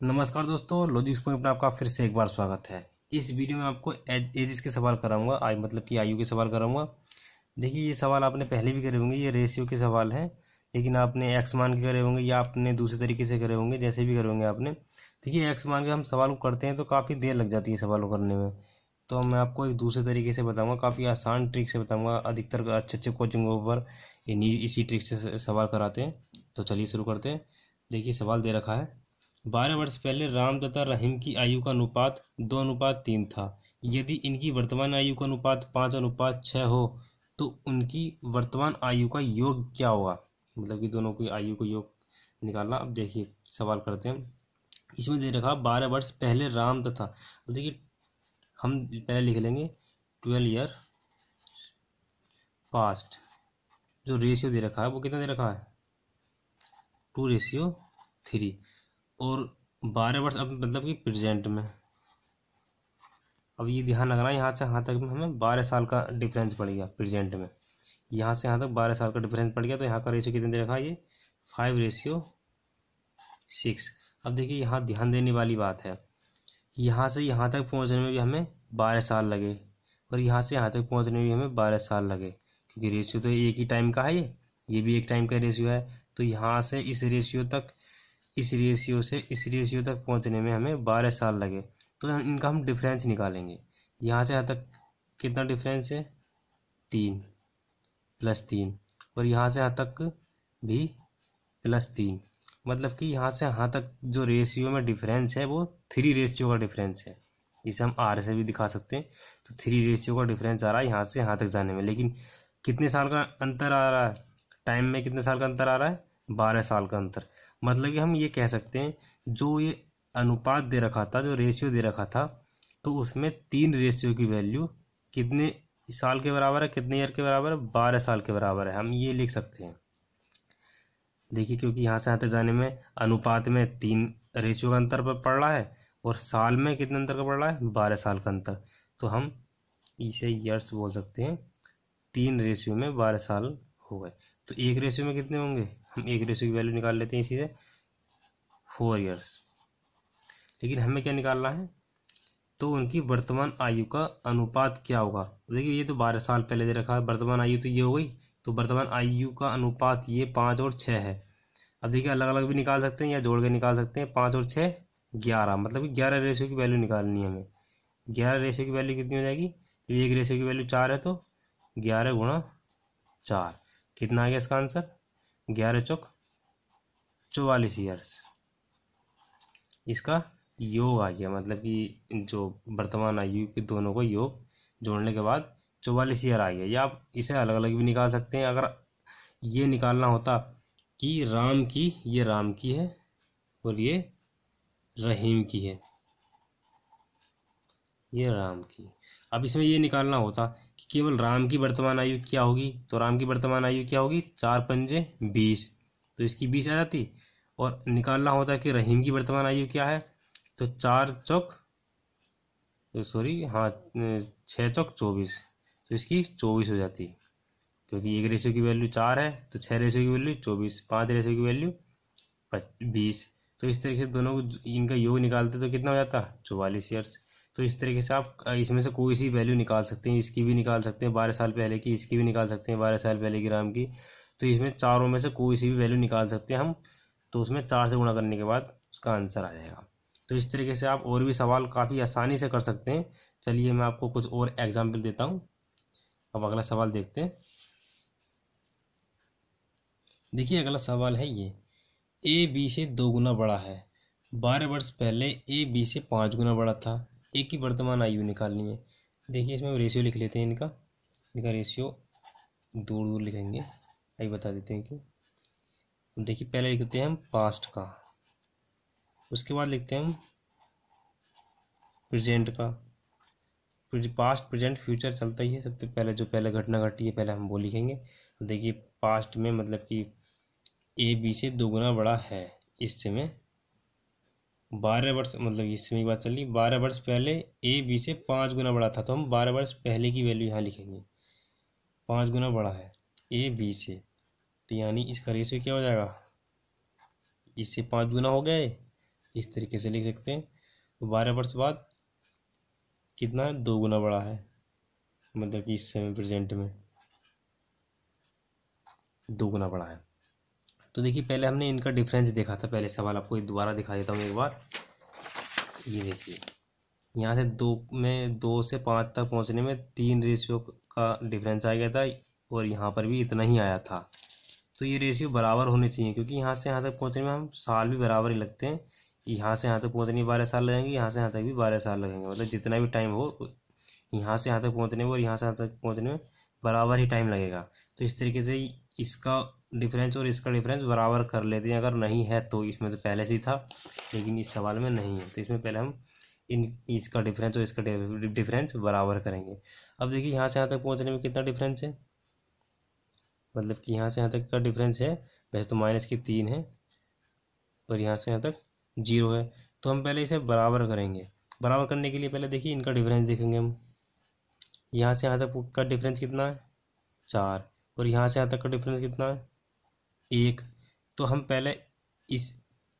नमस्कार दोस्तों logics point में आपका फिर से एक बार स्वागत है। इस वीडियो में आपको एज एजिस के सवाल कराऊँगा, आई मतलब कि आयु के सवाल कराऊँगा। देखिए, ये सवाल आपने पहले भी करे होंगे, ये रेशियो के सवाल हैं, लेकिन आपने एक्स मान के करे होंगे या आपने दूसरे तरीके से करे होंगे, जैसे भी करे होंगे आपने। देखिए एक्स मान के हम सवाल को करते हैं तो काफ़ी देर लग जाती है सवाल को करने में। तो मैं आपको एक दूसरे तरीके से बताऊँगा, काफ़ी आसान ट्रिक से बताऊँगा, अधिकतर अच्छे अच्छे कोचिंगों पर इन्हीं, इसी ट्रिक से, सवाल कराते हैं। तो चलिए शुरू करते हैं। देखिए, सवाल दे रखा है। बारह वर्ष पहले राम तथा रहीम की आयु का अनुपात दो अनुपात तीन था। यदि इनकी वर्तमान आयु का अनुपात पाँच, अनुपात छः हो तो उनकी वर्तमान आयु का योग क्या होगा? मतलब कि दोनों की आयु का योग निकालना। अब देखिए, सवाल करते हैं। इसमें दे रखा बारह वर्ष पहले राम तथा देखिए, हम पहले लिख लेंगे ट्वेल्व ईयर पास्ट। जो रेशियो दे रखा है, वो कितना दे रखा है? टू रेशियो थ्री और बारह वर्ष, अब मतलब कि प्रेजेंट में। अब ये ध्यान रखना, यहाँ से यहाँ तक में हमें बारह साल का डिफरेंस पड़ गया प्रेजेंट में। यहाँ से यहाँ तक बारह साल का डिफरेंस पड़ गया तो यहाँ का रेशियो कितने दे रखा ये? फाइव रेशियो सिक्स अब देखिए, यहाँ ध्यान देने वाली बात है। यहाँ से यहाँ तक पहुँचने में भी हमें बारह साल लगे और यहाँ से यहाँ तक पहुँचने में भी हमें बारह साल लगे, क्योंकि रेशियो तो एक ही टाइम का है ये। ये भी एक टाइम का रेशियो है। तो यहाँ से इस रेशियो तक इस रेशियो से, इस रेशियो तक पहुँचने में हमें बारह साल लगे। तो इनका हम डिफरेंस निकालेंगे। यहाँ से यहाँ तक कितना डिफरेंस है? तीन प्लस तीन। और यहाँ से यहाँ तक भी प्लस तीन। मतलब कि यहाँ से यहाँ तक जो रेशियो में डिफरेंस है, वो थ्री रेशियो का डिफरेंस है। इसे हम आर से भी दिखा सकते हैं। तो थ्री रेशियो का डिफरेंस आ रहा है यहाँ से यहाँ तक जाने में। लेकिन कितने साल का अंतर आ रहा है? टाइम में कितने साल का अंतर आ रहा है? बारह साल का अंतर। मतलब कि हम ये कह सकते हैं, जो ये अनुपात दे रखा था, जो रेशियो दे रखा था तो उसमें तीन रेशियो की वैल्यू कितने साल के बराबर है, कितने ईयर के बराबर है? बारह साल के बराबर है। हम ये लिख सकते हैं। देखिए, क्योंकि यहाँ से आते जाने में अनुपात में तीन रेशियो का अंतर पर पड़ रहा है और साल में कितने अंतर का पड़ रहा है? बारह साल का अंतर। तो हम इसे ईयर्स बोल सकते हैं। तीन रेशियो में बारह साल हो गए। तो एक रेशियो में कितने होंगे? हम एक रेशियो की वैल्यू निकाल लेते हैं इसी से, फोर ईयर्स लेकिन हमें क्या निकालना है? तो उनकी वर्तमान आयु का अनुपात क्या होगा? देखिए, ये तो बारह साल पहले दे रखा है, वर्तमान आयु तो ये हो गई तो वर्तमान आयु का अनुपात ये पाँच और छः है। अब देखिए अलग अलग भी निकाल सकते हैं या जोड़ के निकाल सकते हैं, पाँच और छः ग्यारह। मतलब कि ग्यारह रेशियो की वैल्यू निकालनी है हमें। ग्यारह रेशियो की वैल्यू कितनी हो जाएगी? तो एक रेशियो की वैल्यू चार है तो ग्यारह गुणा चार। कितना आ गया इसका आंसर ग्यारह चौक, चौवालीस ईयर्स इसका योग आ गया मतलब कि जो वर्तमान आयु के दोनों को योग जोड़ने के बाद चौवालीस ईयर आ गया। या आप इसे अलग अलग भी निकाल सकते हैं, अगर ये निकालना होता कि राम की, ये राम की है और ये रहीम की है, ये राम की। अब इसमें ये निकालना होता केवल राम की वर्तमान आयु क्या होगी? तो राम की वर्तमान आयु क्या होगी? चार पंजे बीस। तो इसकी बीस आ जाती। और निकालना होता कि रहीम की वर्तमान आयु क्या है? तो चार चौक तो सॉरी हाँ छः चौक चौबीस। तो इसकी चौबीस हो जाती। क्योंकि एक रेशियो की वैल्यू चार है तो छः रेशियो की वैल्यू चौबीस, पाँच रेशियो की वैल्यू बीस। तो इस तरीके से दोनों को इनका योग निकालते तो कितना हो जाता? चौवालीस ईयर्स तो इस तरीके से आप इसमें से कोई सी वैल्यू निकाल सकते हैं, इसकी भी निकाल सकते हैं, बारह साल पहले की, इसकी भी निकाल सकते हैं, बारह साल पहले की राम की। तो इसमें चारों में से कोई सी भी वैल्यू निकाल सकते हैं हम तो उसमें चार से गुणा करने के बाद उसका आंसर आ जाएगा। तो इस तरीके से आप और भी सवाल काफ़ी आसानी से कर सकते हैं। चलिए मैं आपको कुछ और एग्ज़ाम्पल देता हूँ। अब अगला सवाल देखते हैं। देखिए, अगला सवाल है ये। ए बी से दो गुना बड़ा है। बारह वर्ष पहले ए बी से पाँच गुना बड़ा था। ए की वर्तमान आयु निकालनी है। देखिए, इसमें रेशियो लिख लेते हैं इनका। इनका रेशियो दूर दूर लिखेंगे। अभी बता देते हैं क्यों देखिए, पहले लिखते हैं हम पास्ट का। उसके बाद लिखते हैं हम प्रेजेंट का। पास्ट प्रेजेंट फ्यूचर चलता ही है। सबसे पहले, जो पहले घटना घटी है, पहले हम वो लिखेंगे। देखिए पास्ट में मतलब कि ए बी से दोगुना बड़ा है। इस समय बारह वर्ष मतलब इस समय की बात चल रही, बारह वर्ष पहले ए बी से पाँच गुना बड़ा था तो हम बारह वर्ष पहले की वैल्यू यहाँ लिखेंगे। पाँच गुना बड़ा है ए बी से। तो यानी इसका रेशियो क्या हो जाएगा? इससे पाँच गुना हो गए, इस तरीके से लिख सकते हैं। तो बारह वर्ष बाद कितना? है दो गुना बड़ा है मतलब कि इस समय प्रेजेंट में। दो गुना बड़ा है। तो देखिए, पहले हमने इनका डिफरेंस देखा था, पहले सवाल आपको दोबारा दिखा देता हूँ एक बार। ये देखिए, यहाँ से दो में दो से पाँच तक पहुँचने में तीन रेशियो का डिफरेंस आ गया था और यहाँ पर भी इतना ही आया था। तो ये रेशियो बराबर होने चाहिए, क्योंकि यहाँ से यहाँ तक पहुँचने में हम साल भी बराबर ही लगते हैं। यहाँ से यहाँ तक पहुँचने में बारह साल लगेंगे, यहाँ से यहाँ तक भी बारह साल लगेंगे। मतलब जितना भी टाइम हो, यहाँ से यहाँ तक पहुँचने में और यहाँ से यहाँ तक पहुँचने में बराबर ही टाइम लगेगा। तो इस तरीके से इसका डिफरेंस और इसका डिफरेंस बराबर कर लेते हैं। अगर नहीं है तो इसमें तो पहले से ही था, लेकिन इस सवाल में नहीं है। तो इसमें पहले हम इन, इसका डिफरेंस और इसका डिफरेंस बराबर करेंगे। अब देखिए, यहाँ से यहाँ तक पहुँचने में कितना डिफरेंस है? मतलब कि यहाँ से यहाँ तक का डिफरेंस है, वैसे तो माइनस की तीन है और यहाँ से यहाँ तक ज़ीरो है। तो हम पहले इसे बराबर करेंगे। बराबर करने के लिए पहले देखिए, इनका डिफरेंस देखेंगे हम। यहाँ से यहाँ तक का डिफरेंस कितना है? चार। और यहाँ से यहाँ तक का डिफरेंस कितना है? एक। तो हम पहले इस,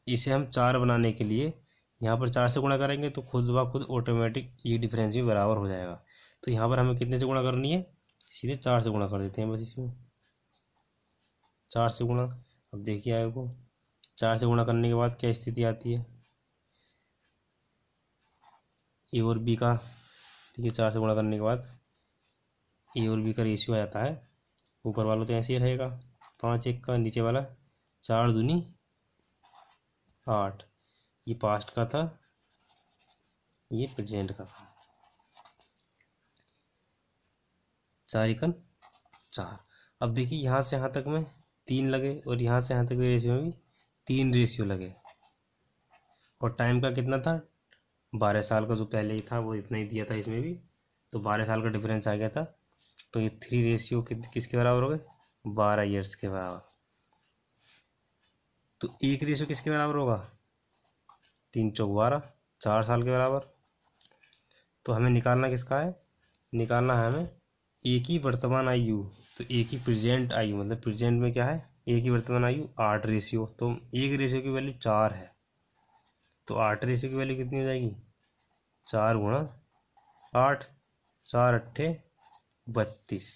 इसे हम चार बनाने के लिए यहाँ पर चार से गुणा करेंगे तो खुद ब खुद ऑटोमेटिक ये डिफरेंस भी बराबर हो जाएगा। तो यहाँ पर हमें कितने से गुणा करनी है? सीधे चार से गुणा कर देते हैं बस इसमें। चार से गुणा। अब देखिए आगे को। चार से गुणा करने के बाद क्या स्थिति आती है? ए और बी का। देखिए चार से गुणा करने के बाद ए और बी का रेशियो आ जाता है। ऊपर वाला तो ऐसे ही रहेगा। पाँच, एक का नीचे वाला, चार दूनी, आठ। ये पास्ट का था, ये प्रेजेंट का था। चार इकन चार। अब देखिए, यहाँ से यहाँ तक में तीन लगे और यहाँ से यहाँ तक के रेशियो में भी तीन रेशियो लगे। और टाइम का कितना था? बारह साल का जो पहले ही था, वो इतना ही दिया था इसमें भी। तो बारह साल का डिफरेंस आ गया था। तो ये थ्री रेशियो किसके बराबर हो गए? बारह ईयर्स के बराबर। तो एक रेशियो किसके बराबर होगा? तीन चौक बारह, चार साल के बराबर। तो हमें निकालना किसका है? निकालना है हमें एक ही वर्तमान आयु। तो एक ही प्रेजेंट आयु मतलब प्रेजेंट में क्या है? एक ही वर्तमान आयु आठ रेशियो तो एक रेशियो की वैल्यू चार है। तो आठ रेशियो की वैल्यू कितनी हो जाएगी? चार गुणा आठ, चार अट्ठे बत्तीस।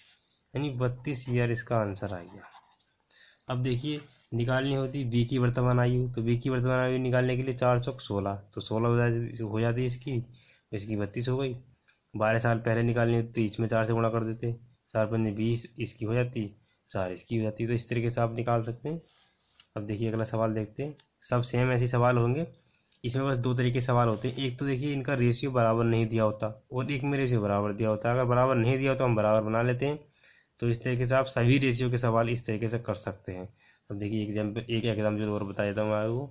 यानी बत्तीस ईयर इसका आंसर आ गया। अब देखिए, निकालनी होती बी की वर्तमान आयु। तो बी की वर्तमान आयु निकालने के लिए चार चौक सोलह। तो सोलह हो जाती हो जाती इसकी तो इसकी बत्तीस हो गई। बारह साल पहले निकालनी होती तो इसमें चार से गुणा कर देते। चार पंजे बीस, इसकी हो जाती, चार इसकी हो जाती। तो इस तरीके से आप निकाल सकते हैं। अब देखिए, अगला सवाल देखते हैं। सब सेम ऐसे सवाल होंगे। इसमें बस दो तरीके सवाल होते हैं। एक तो देखिए, इनका रेशियो बराबर नहीं दिया होता और एक में रेशियो बराबर दिया होता। है अगर बराबर नहीं दिया तो हम बराबर बना लेते हैं। तो इस तरीके से आप सभी रेशियो के सवाल इस तरीके से कर सकते हैं। अब देखिए एग्ज़ाम्पल एक एग्ज़ाम्पल और बता देता हूँ आपको।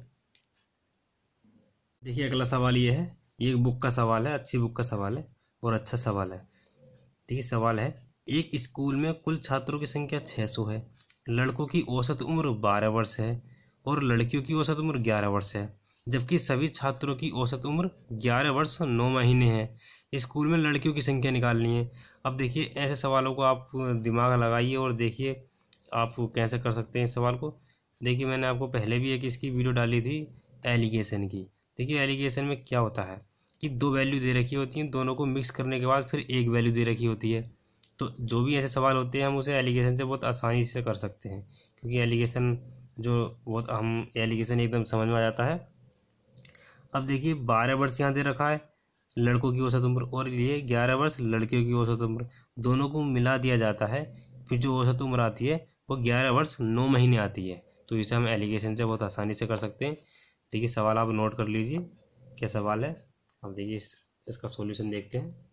देखिए, अगला सवाल ये है। ये एक बुक का सवाल है, अच्छी बुक का सवाल है और अच्छा सवाल है। देखिए, सवाल है, एक स्कूल में कुल छात्रों की संख्या 600 है। लड़कों की औसत उम्र 12 वर्ष है और लड़कियों की औसत उम्र 11 वर्ष है। जबकि सभी छात्रों की औसत उम्र 11 वर्ष नौ महीने है। स्कूल में लड़कियों की संख्या निकालनी है। अब देखिए, ऐसे सवालों को आप दिमाग लगाइए और देखिए, आप कैसे कर सकते हैं इस सवाल को। देखिए, मैंने आपको पहले भी एक इसकी वीडियो डाली थी, एलिगेशन की। देखिए, एलिगेशन में क्या होता है कि दो वैल्यू दे रखी होती हैं, दोनों को मिक्स करने के बाद फिर एक वैल्यू दे रखी होती है। तो जो भी ऐसे सवाल होते हैं, हम उसे एलिगेशन से बहुत आसानी से कर सकते हैं, क्योंकि एलिगेशन जो बहुत, हम एलिगेशन एकदम समझ में आ जाता है। अब देखिए बारह वर्ष यहाँ दे रखा है लड़कों की औसत उम्र और ये ग्यारह वर्ष लड़कियों की औसत उम्र। दोनों को मिला दिया जाता है फिर जो औसत उम्र आती है वो ग्यारह वर्ष नौ महीने आती है। तो इसे हम एलिगेशन से बहुत आसानी से कर सकते हैं। देखिए सवाल आप नोट कर लीजिए क्या सवाल है? अब देखिए इस, इसका सॉल्यूशन देखते हैं।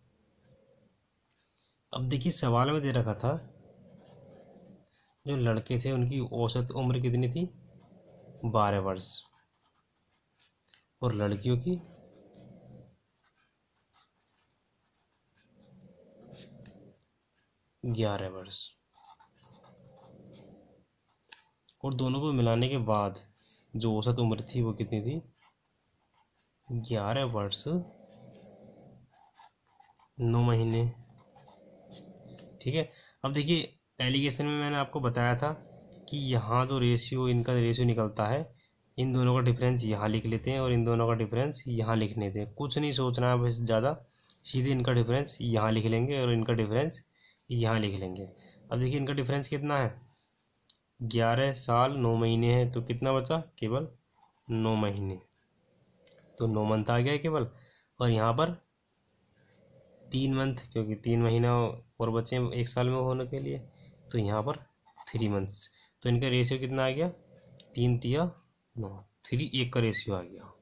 अब देखिए सवाल में दे रखा था जो लड़के थे उनकी औसत उम्र कितनी थी? बारह वर्ष। और लड़कियों की? ग्यारह वर्ष। और दोनों को मिलाने के बाद, जो औसत उम्र थी वो कितनी थी? ग्यारह वर्ष। नौ महीने। ठीक है, अब देखिए, एलिगेशन में मैंने आपको बताया था कि यहाँ जो रेशियो इनका रेशियो निकलता है इन दोनों का डिफरेंस यहाँ लिख लेते हैं और इन दोनों का डिफरेंस यहाँ लिख लेते हैं। कुछ नहीं सोचना है, बस ज़्यादा सीधे इनका डिफरेंस यहाँ लिख लेंगे और इनका डिफरेंस यहाँ लिख लेंगे। अब देखिए इनका डिफरेंस कितना है? ग्यारह साल नौ महीने हैं तो कितना बचा? केवल नौ महीने। तो नौ मंथ आ गया है केवल। और यहाँ पर तीन मंथ क्योंकि तीन महीना और बचे एक साल में होने के लिए तो यहाँ पर थ्री मंथ्स तो इनका रेशियो कितना आ गया? तीन तिया नौ थ्री एक का रेशियो आ गया।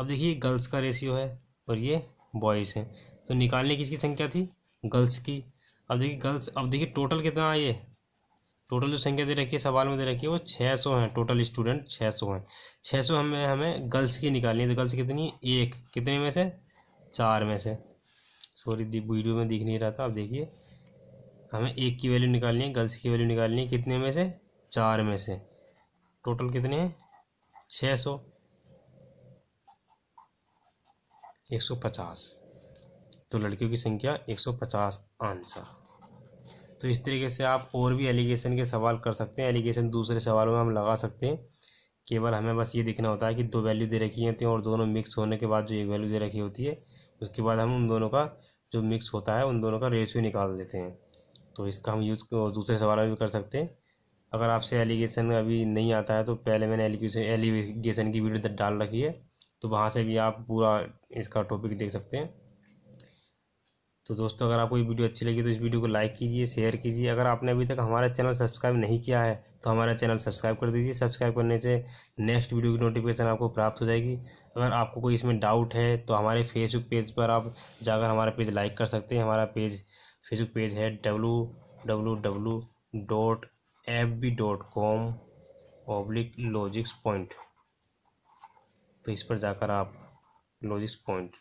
अब देखिए गर्ल्स का रेशियो है, और ये बॉयज़ है। तो निकालने की इसकी संख्या थी गर्ल्स की। अब देखिए गर्ल्स अब देखिए टोटल कितना है ये? टोटल जो संख्या दे रखी है, सवाल में दे रखी है, वो छः सौ हैं। टोटल स्टूडेंट छः सौ हैं। छः सौ हमें हमें गर्ल्स की निकालनी है। तो गर्ल्स कितनी? एक। कितने में से? चार में से। सॉरी वीडियो में दिख नहीं रहा था। अब देखिए, हमें एक की वैल्यू निकालनी है गर्ल्स की वैल्यू निकालनी है, कितने में से? चार में से। टोटल कितने हैं? छः सौ। एक सौ पचास। तो लड़कियों की संख्या एक सौ पचास आंसर। तो इस तरीके से आप और भी एलिगेशन के सवाल कर सकते हैं। एलिगेशन दूसरे सवालों में हम लगा सकते हैं। केवल हमें बस ये दिखना होता है कि दो वैल्यू दे रखी होती हैं और दोनों मिक्स होने के बाद जो एक वैल्यू दे रखी होती है, उसके बाद हम उन दोनों का जो मिक्स होता है, उन दोनों का रेशियो निकाल देते हैं। तो इसका हम यूज़ दूसरे सवाल में भी कर सकते हैं। अगर आपसे एलिगेशन अभी नहीं आता है तो पहले मैंने एलिगेशन एलिगेशन की वीडियो डाल रखी है। तो वहाँ से भी आप पूरा इसका टॉपिक देख सकते हैं। तो दोस्तों, अगर आपको ये वीडियो अच्छी लगी तो इस वीडियो को लाइक कीजिए शेयर कीजिए। अगर आपने अभी तक हमारा चैनल सब्सक्राइब नहीं किया है तो हमारा चैनल सब्सक्राइब कर दीजिए। सब्सक्राइब करने से नेक्स्ट वीडियो की नोटिफिकेशन आपको प्राप्त हो जाएगी। अगर आपको कोई इसमें डाउट है तो हमारे फेसबुक पेज पर आप जाकर हमारा पेज लाइक कर सकते हैं। हमारा पेज फेसबुक पेज है W W W dot F B dot com oblique logics point तो इस पर जाकर आप लॉजिक्स पॉइंट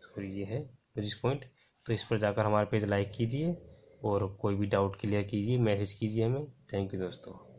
सॉरी ये है लॉजिक्स पॉइंट तो इस पर जाकर हमारे पेज लाइक कीजिए और कोई भी डाउट क्लियर कीजिए मैसेज कीजिए हमें। थैंक यू दोस्तों।